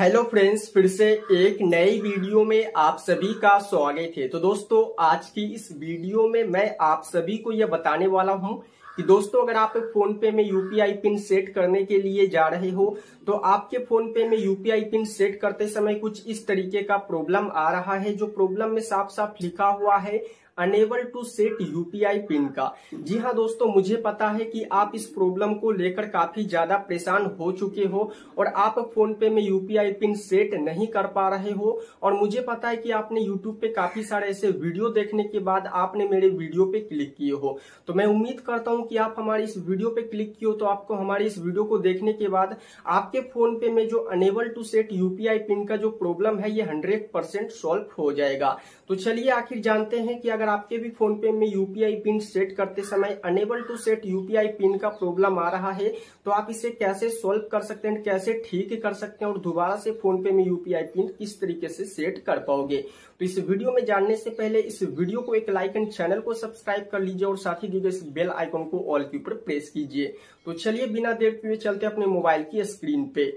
Hello friends फिर से एक नई वीडियो में आप सभी का स्वागत है। तो दोस्तों, आज की इस वीडियो में मैं आप सभी को यह बताने वाला हूँ कि दोस्तों, अगर आप फ़ोन पे में यूपीआई पिन सेट करने के लिए जा रहे हो तो आपके फ़ोन पे में यूपीआई पिन सेट करते समय कुछ इस तरीके का प्रॉब्लम आ रहा है, जो प्रॉब्लम में साफ़ साफ़ लिखा हुआ है। Unable to set UPI pin का। जी हाँ दोस्तों, मुझे पता है कि आप इस प्रॉब्लम को लेकर काफ़ी ज़्यादा परेशान हो चुके हो और आप फ़ोन पे में यूपीआई पिन सेट नहीं कर पा रहे हो। और मुझे पता है कि आपने यूट्यूब पे काफ़ी सारे ऐसे वीडियो देखने के बाद आपने मेरे वीडियो पे क्लिक किए हो। तो मैं उम्मीद करता हूँ कि आप हमारे इस वीडियो पे क्लिक किए हो तो आपको हमारे इस वीडियो को देखने के बाद आपके फ़ोन पे में जो unable to set UPI pin का जो प्रॉब्लम है, ये हंड्रेड परसेंट सोल्व हो जाएगा। तो चलिए आखिर जानते हैं कि अगर आपके भी फ़ोन पे में यूपीआई पिन सेट करते समय unable to set UPI pin का प्रॉब्लम आ रहा है तो आप इसे कैसे सोल्व कर सकते हैं, कैसे ठीक कर सकते हैं और दोबारा से फ़ोन पे में यूपीआई पिन किस तरीके से सेट कर पाओगे। तो इस वीडियो में जानने से पहले इस वीडियो को एक लाइक एंड चैनल को सब्सक्राइब कर लीजिए और साथ ही इस बेल आइकन को ऑल के ऊपर प्रेस कीजिए। तो चलिए बिना देर हुए चलते अपने मोबाइल की स्क्रीन पे।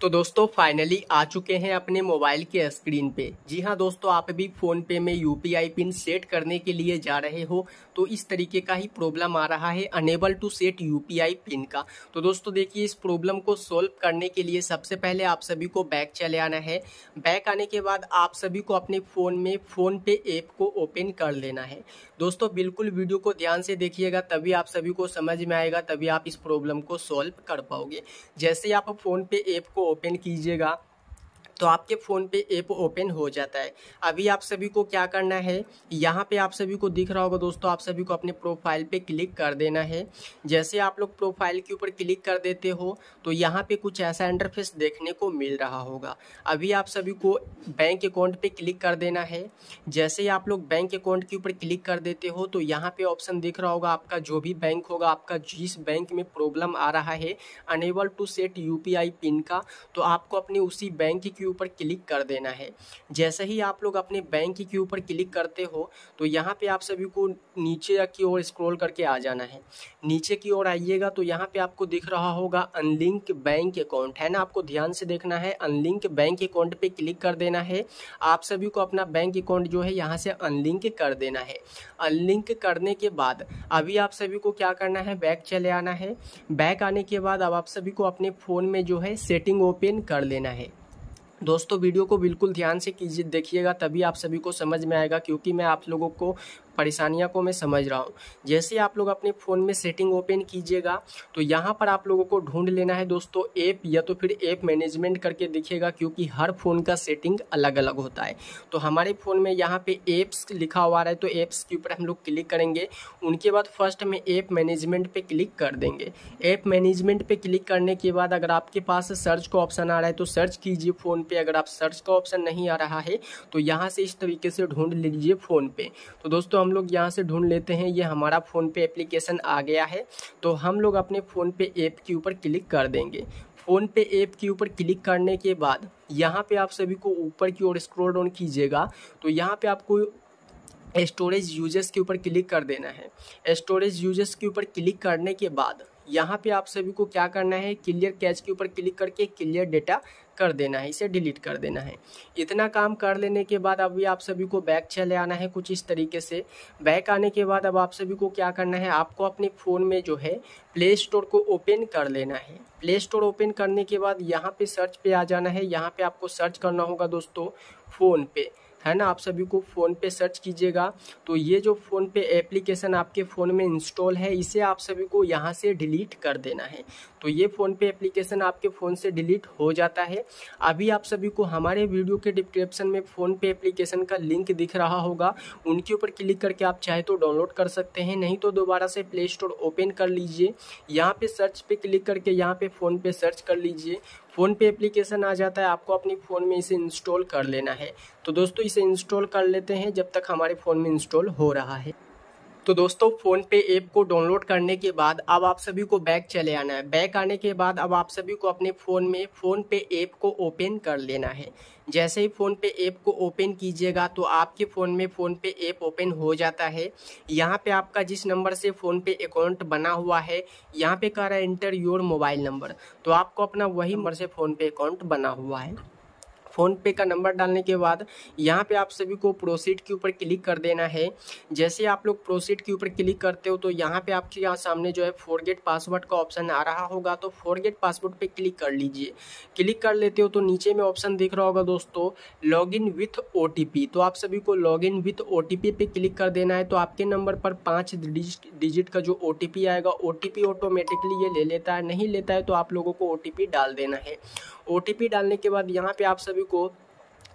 तो दोस्तों फाइनली आ चुके हैं अपने मोबाइल के स्क्रीन पे। जी हाँ दोस्तों, आप भी फ़ोन पे में यूपीआई पिन सेट करने के लिए जा रहे हो तो इस तरीके का ही प्रॉब्लम आ रहा है unable to set UPI pin का। तो दोस्तों, देखिए, इस प्रॉब्लम को सोल्व करने के लिए सबसे पहले आप सभी को बैक चले आना है। बैक आने के बाद आप सभी को अपने फ़ोन में फ़ोन पे ऐप को ओपन कर लेना है। दोस्तों, बिल्कुल वीडियो को ध्यान से देखिएगा, तभी आप सभी को समझ में आएगा, तभी आप इस प्रॉब्लम को सॉल्व कर पाओगे। जैसे आप फ़ोन पे ऐप को ओपन कीजिएगा। तो आपके फ़ोन पे ऐप ओपन हो जाता है। अभी आप सभी को क्या करना है? यहाँ पे आप सभी को दिख रहा होगा दोस्तों, आप सभी को अपने प्रोफ़ाइल पे क्लिक कर देना है। जैसे आप लोग प्रोफ़ाइल के ऊपर क्लिक कर देते हो तो यहाँ पे कुछ ऐसा इंटरफेस देखने को मिल रहा होगा। अभी आप सभी को बैंक अकाउंट पे क्लिक कर देना है। जैसे ही आप लोग बैंक अकाउंट के ऊपर क्लिक कर देते हो तो यहाँ पर ऑप्शन दिख रहा होगा आपका जो भी बैंक होगा, आपका जिस बैंक में प्रॉब्लम आ रहा है unable to set UPI pin का तो आपको अपने उसी बैंक की ऊपर क्लिक कर देना है। जैसे ही आप लोग अपने बैंक के ऊपर क्लिक करते हो तो यहाँ पे आप सभी को नीचे की ओर स्क्रॉल करके आ जाना है। नीचे की ओर आइएगा तो यहाँ पे आपको दिख रहा होगा अनलिंक बैंक अकाउंट। है ना? आपको ध्यान से देखना है अनलिंक बैंक अकाउंट पे क्लिक कर देना है। आप सभी को अपना बैंक अकाउंट जो है, यहाँ से अनलिंक कर देना है। अनलिंक करने के बाद, अभी आप सभी को क्या करना है? बैक चले आना है। बैक आने के बाद अब आप सभी को अपने फ़ोन में जो है, सेटिंग ओपन कर लेना है। दोस्तों, वीडियो को बिल्कुल ध्यान से कीजिए, देखिएगा, तभी आप सभी को समझ में आएगा, क्योंकि मैं आप लोगों को परेशानियों को मैं समझ रहा हूँ। जैसे आप लोग अपने फ़ोन में सेटिंग ओपन कीजिएगा तो यहाँ पर आप लोगों को ढूंढ लेना है दोस्तों ऐप या तो फिर ऐप मैनेजमेंट करके दिखेगा, क्योंकि हर फ़ोन का सेटिंग अलग अलग होता है। तो हमारे फ़ोन में यहाँ पे ऐप्स लिखा हुआ रहा है तो ऐप्स के ऊपर हम लोग क्लिक करेंगे। उनके बाद फ़र्स्ट में ऐप मैनेजमेंट पे क्लिक कर देंगे। ऐप मैनेजमेंट पे क्लिक करने के बाद अगर आपके पास सर्च का ऑप्शन आ रहा है तो सर्च कीजिए फ़ोन पे। अगर आप सर्च का ऑप्शन नहीं आ रहा है तो यहाँ से इस तरीके से ढूंढ लीजिए फ़ोन पे। तो दोस्तों, हम लोग यहाँ से ढूंढ लेते हैं, ये हमारा फ़ोन पे एप्लीकेशन आ गया है। तो हम लोग अपने फ़ोन पे ऐप के ऊपर क्लिक कर देंगे। फ़ोन पे ऐप के ऊपर क्लिक करने के बाद यहाँ पे आप सभी को ऊपर की ओर स्क्रॉल डाउन कीजिएगा। तो यहाँ पे आपको स्टोरेज यूज़र्स के ऊपर क्लिक कर देना है। स्टोरेज यूज़र्स के ऊपर क्लिक करने के बाद यहाँ पे आप सभी को क्या करना है क्लियर कैच के ऊपर क्लिक करके क्लियर डेटा कर देना है, इसे डिलीट कर देना है। इतना काम कर लेने के बाद अभी आप सभी को बैक चले आना है कुछ इस तरीके से। बैक आने के बाद अब आप सभी को क्या करना है, आपको अपने फ़ोन में जो है प्ले स्टोर को ओपन कर लेना है। प्ले स्टोर ओपन करने के बाद यहाँ पे सर्च पे आ जाना है। यहाँ पे आपको सर्च करना होगा दोस्तों फ़ोन पे। है ना? आप सभी को फ़ोन पे सर्च कीजिएगा। तो ये जो फ़ोन पे एप्लीकेशन आपके फ़ोन में इंस्टॉल है, इसे आप सभी को यहाँ से डिलीट कर देना है। तो ये फ़ोन पे एप्लीकेशन आपके फ़ोन से डिलीट हो जाता है। अभी आप सभी को हमारे वीडियो के डिस्क्रिप्शन में फ़ोन पे एप्लीकेशन का लिंक दिख रहा होगा। उनके ऊपर क्लिक करके आप चाहे तो डाउनलोड कर सकते हैं, नहीं तो दोबारा से प्ले स्टोर ओपन कर लीजिए। यहाँ पे सर्च पे क्लिक करके यहाँ पे फ़ोन पे सर्च कर लीजिए। फ़ोन पे एप्लीकेशन आ जाता है, आपको अपनी फ़ोन में इसे इंस्टॉल कर लेना है। तो दोस्तों, इसे इंस्टॉल कर लेते हैं जब तक हमारे फ़ोन में इंस्टॉल हो रहा है। तो दोस्तों, फ़ोन पे ऐप को डाउनलोड करने के बाद अब आप सभी को बैक चले आना है। बैक आने के बाद अब आप सभी को अपने फ़ोन में फ़ोन पे ऐप को ओपन कर लेना है। जैसे ही फ़ोन पे ऐप को ओपन कीजिएगा तो आपके फ़ोन में फ़ोन पे ऐप ओपन हो जाता है। यहाँ पे आपका जिस नंबर से फ़ोन पे अकाउंट बना हुआ है, यहाँ पे कह रहा है इंटर योर मोबाइल नंबर तो आपको अपना वही नंबर से फ़ोन पे अकाउंट बना हुआ है। फ़ोन पे का नंबर डालने के बाद यहाँ पे आप सभी को प्रोसीड के ऊपर क्लिक कर देना है। जैसे आप लोग प्रोसीड के ऊपर क्लिक करते हो तो यहाँ पे आपके यहाँ सामने जो है फॉरगेट पासवर्ड का ऑप्शन आ रहा होगा। तो फॉरगेट पासवर्ड पे क्लिक कर लीजिए। क्लिक कर लेते हो तो नीचे में ऑप्शन दिख रहा होगा दोस्तों लॉगिन विथ ओ तो आप सभी को लॉग इन विथ ओ पे क्लिक कर देना है तो आपके नंबर पर पाँच डिजिट का जो ओटीपी आएगा ओटीपी ऑटोमेटिकली ये ले लेता है। नहीं लेता है तो आप लोगों को ओटीपी डाल देना है। ओटीपी डालने के बाद यहाँ पे आप सभी को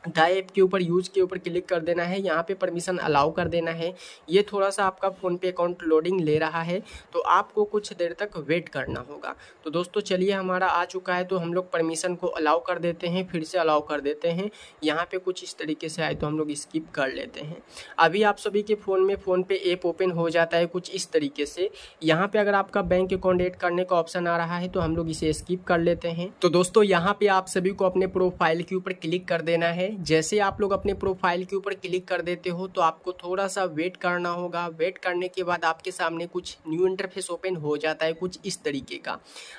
ऐप के ऊपर, यूज़ के ऊपर क्लिक कर देना है। यहाँ पे परमिशन अलाउ कर देना है। ये थोड़ा सा आपका फ़ोन पे अकाउंट लोडिंग ले रहा है तो आपको कुछ देर तक वेट करना होगा। तो दोस्तों, चलिए हमारा आ चुका है तो हम लोग परमिशन को अलाउ कर देते हैं, फिर से अलाउ कर देते हैं। यहाँ पे कुछ इस तरीके से आए तो हम लोग स्किप कर लेते हैं। अभी आप सभी के फ़ोन में, फ़ोन पे ऐप ओपन हो जाता है कुछ इस तरीके से। यहाँ पे अगर आपका बैंक अकाउंट एड करने का ऑप्शन आ रहा है तो हम लोग इसे स्किप कर लेते हैं। तो दोस्तों, यहाँ पे आप सभी को अपने प्रोफ़ाइल के ऊपर क्लिक कर देना है। जैसे आप लोग अपने प्रोफ़ाइल के ऊपर क्लिक कर देते हो तो आपको थोड़ा सा वेट करना होगा। वेट करने के बाद आपके सामने कुछ न्यू इंटरफेस ओपन हो जाता है कुछ इस तरीके का।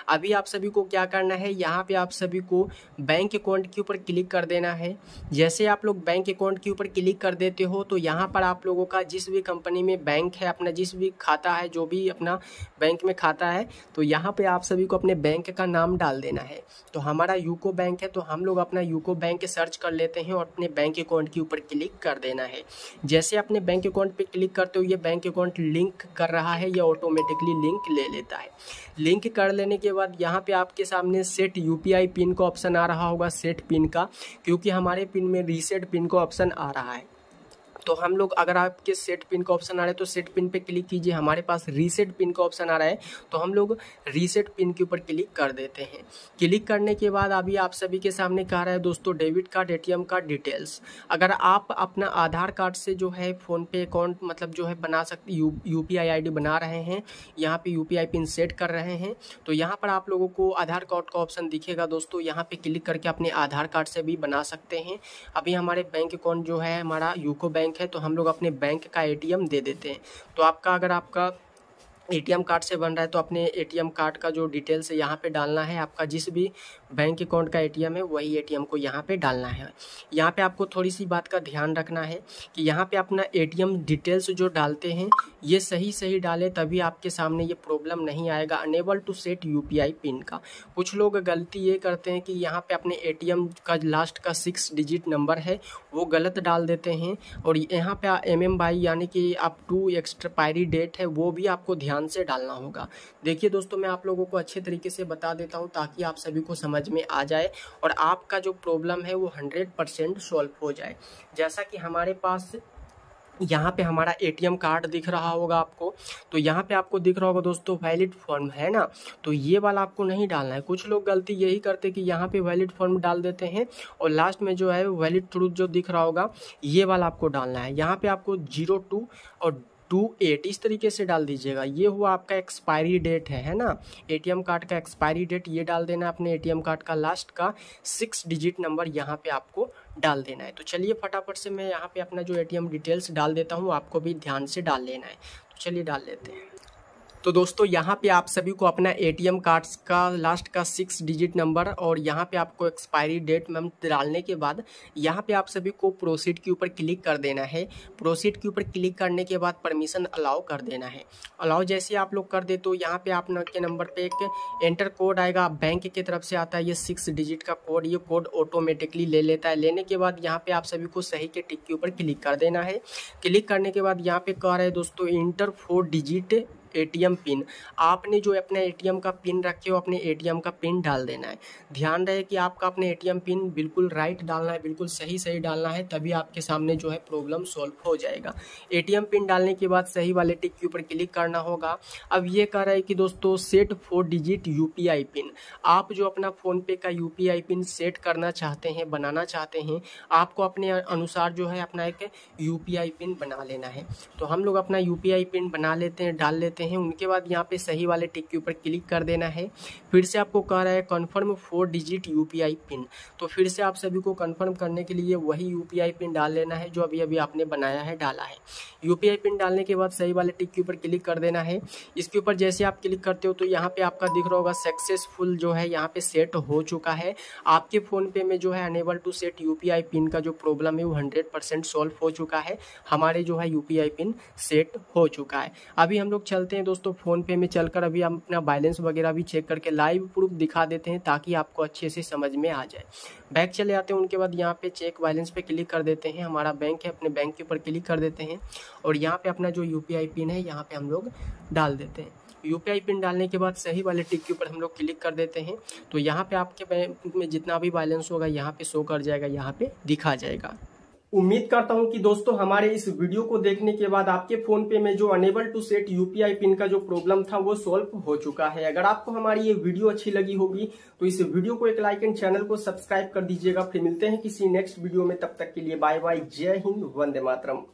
अभी आप सभी को क्या करना है, यहाँ पे आप सभी को बैंक अकाउंट के ऊपर क्लिक कर देना है। जैसे आप लोग बैंक अकाउंट के ऊपर क्लिक कर देते हो तो यहाँ पर आप लोगों का जिस भी कंपनी में बैंक है, अपना जिस भी खाता है, जो भी अपना बैंक में खाता है तो यहाँ पे आप सभी को अपने बैंक का नाम डाल देना है। तो हमारा यूको बैंक है तो हम लोग अपना यूको बैंक सर्च कर लेते हैं। और अपने बैंक अकाउंट के ऊपर क्लिक कर देना है। जैसे अपने बैंक अकाउंट पे क्लिक करते हो, ये बैंक अकाउंट लिंक कर रहा है, या ऑटोमेटिकली लिंक ले लेता है। लिंक कर लेने के बाद यहाँ पे आपके सामने सेट यूपीआई पिन का ऑप्शन आ रहा होगा सेट पिन का, क्योंकि हमारे पिन में रीसेट पिन का ऑप्शन आ रहा है। तो हम लोग अगर आपके सेट पिन का ऑप्शन आ रहा है तो सेट पिन पे क्लिक कीजिए। हमारे पास रीसेट पिन का ऑप्शन आ रहा है तो हम लोग रीसेट पिन के ऊपर क्लिक कर देते हैं। क्लिक करने के बाद अभी आप सभी के सामने कह रहा है, दोस्तों debit card ATM card details अगर आप अपना आधार कार्ड से जो है फ़ोन पे अकाउंट मतलब जो है बना सकते यू यू पी बना रहे हैं, यहाँ पर यू पिन सेट कर रहे हैं तो यहाँ पर आप लोगों को आधार कार्ड का ऑप्शन दिखेगा। दोस्तों, यहाँ पे क्लिक करके अपने आधार कार्ड से भी बना सकते हैं। अभी हमारे बैंक अकाउंट जो है, हमारा यूको बैंक बैंक है तो हम लोग अपने बैंक का एटीएम दे देते हैं। तो आपका अगर आपका एटीएम कार्ड से बन रहा है तो अपने एटीएम कार्ड का जो डिटेल्स यहाँ पे डालना है, आपका जिस भी बैंक अकाउंट का एटीएम है, वही एटीएम को यहाँ पे डालना है। यहाँ पे आपको थोड़ी सी बात का ध्यान रखना है कि यहाँ पे अपना एटीएम डिटेल्स जो डालते हैं, ये सही सही डालें, तभी आपके सामने ये प्रॉब्लम नहीं आएगा, unable to set UPI pin का। कुछ लोग गलती ये करते हैं कि यहाँ पे अपने एटीएम का लास्ट का सिक्स डिजिट नंबर है, वो गलत डाल देते हैं, और यहाँ पे एम बाई यानी कि आप टू एक्सपायरी डेट है, वो भी आपको ध्यान से डालना होगा। देखिए दोस्तों, मैं आप लोगों को अच्छे तरीके से बता देता हूँ ताकि आप सभी को समझ समझ में आ जाए और आपका जो प्रॉब्लम है वो हंड्रेड परसेंट सॉल्व हो जाए। जैसा कि हमारे पास यहाँ पे हमारा एटीएम कार्ड दिख रहा होगा आपको। तो यहाँ पे आपको दिख रहा होगा दोस्तों वैलिड फॉर्म है ना? तो ये वाला आपको नहीं डालना है। कुछ लोग गलती यही करते कि यहाँ पे वैलिड फॉर्म डाल देते हैं और लास्ट में जो है वैलिड ट्रूथ जो दिख रहा होगा, ये वाला आपको डालना है। यहाँ पे आपको ज़ीरो टू और टू एट इस तरीके से डाल दीजिएगा। ये हुआ आपका एक्सपायरी डेट है है ना? एटीएम कार्ड का एक्सपायरी डेट ये डाल देना अपने एटीएम कार्ड का लास्ट का सिक्स डिजिट नंबर यहाँ पे आपको डाल देना है। तो चलिए फटाफट से मैं यहाँ पे अपना जो एटीएम डिटेल्स डाल देता हूँ, आपको भी ध्यान से डाल लेना है। तो चलिए डाल लेते हैं। तो दोस्तों, यहाँ पे आप सभी को अपना एटीएम कार्ड्स का लास्ट का सिक्स डिजिट नंबर और यहाँ पे आपको एक्सपायरी डेट मैम डालने के बाद यहाँ पे आप सभी को प्रोसीड के ऊपर क्लिक कर देना है। प्रोसीड के ऊपर क्लिक करने के बाद परमिशन अलाउ कर देना है। अलाउ जैसे आप लोग कर दे तो यहाँ पे आप के नंबर पे एक एंटर कोड आएगा। बैंक की तरफ़ से आता है ये सिक्स डिजिट का कोड ये कोड ऑटोमेटिकली ले लेता है। लेने के बाद यहाँ पे आप सभी को सही के टिक के ऊपर क्लिक कर देना है। क्लिक करने के बाद यहाँ पे कह रहे दोस्तों enter four digit ATM pin आपने जो अपने एटीएम का पिन रखे हो, अपने एटीएम का पिन डाल देना है। ध्यान रहे कि आपका अपने एटीएम पिन बिल्कुल राइट डालना है, बिल्कुल सही सही डालना है, तभी आपके सामने जो है प्रॉब्लम सॉल्व हो जाएगा। एटीएम पिन डालने के बाद सही वाले टिक के ऊपर क्लिक करना होगा। अब ये कह रहा है कि दोस्तों set four digit UPI pin आप जो अपना फ़ोन पे का यूपीआई पिन सेट करना चाहते हैं, बनाना चाहते हैं, आपको अपने अनुसार जो है अपना एक यूपीआई पिन बना लेना है। तो हम लोग अपना यूपीआई पिन बना लेते हैं, डाल लेते हैं। देते हैं। उनके बाद यहाँ पे सही वाले टिक के ऊपर क्लिक कर देना है। फिर से आपको कह रहा है confirm four digit UPI pin तो फिर से आप सभी को कन्फर्म करने के लिए वही यूपीआई पिन डाल लेना है जो अभी अभी आपने बनाया है, डाला है। यूपीआई पिन डालने के बाद सही वाले टिक के ऊपर क्लिक कर देना है। इसके ऊपर जैसे आप क्लिक करते हो तो यहाँ पे आपका दिख रहा होगा सक्सेसफुल जो है यहाँ पे सेट हो चुका है। आपके फ़ोन पे में जो है unable to set U pin का जो प्रॉब्लम है वो हंड्रेड परसेंट सॉल्व हो चुका है। हमारे जो है यूपीआई पिन सेट हो चुका है। अभी हम लोग चलते हैं दोस्तों, फ़ोन पे में चलकर अभी हम अपना बैलेंस वगैरह भी चेक करके लाइव प्रूफ दिखा देते हैं ताकि आपको अच्छे से समझ में आ जाए। बैंक चले आते हैं, उनके बाद यहाँ पे चेक बैलेंस पे क्लिक कर देते हैं। हमारा बैंक है, अपने बैंक के ऊपर क्लिक कर देते हैं। और यहाँ पे अपना जो यूपीआई पिन है, यहाँ पे हम लोग डाल देते हैं। यूपीआई पिन डालने के बाद सही वाले टिक के ऊपर हम लोग क्लिक कर देते हैं। तो यहाँ पे आपके बैंक में जितना भी बैलेंस होगा, यहाँ पे शो कर जाएगा, यहाँ पे दिखा जाएगा। उम्मीद करता हूँ कि दोस्तों हमारे इस वीडियो को देखने के बाद आपके फ़ोन पे में जो unable to set UPI pin का जो प्रॉब्लम था, वो सॉल्व हो चुका है। अगर आपको हमारी ये वीडियो अच्छी लगी होगी तो इस वीडियो को एक लाइक एंड चैनल को सब्सक्राइब कर दीजिएगा। फिर मिलते हैं किसी नेक्स्ट वीडियो में, तब तक के लिए बाय बाय जय हिंद, वंदे मातरम।